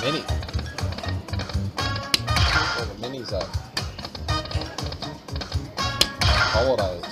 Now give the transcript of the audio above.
mini. Where the minis at? How I?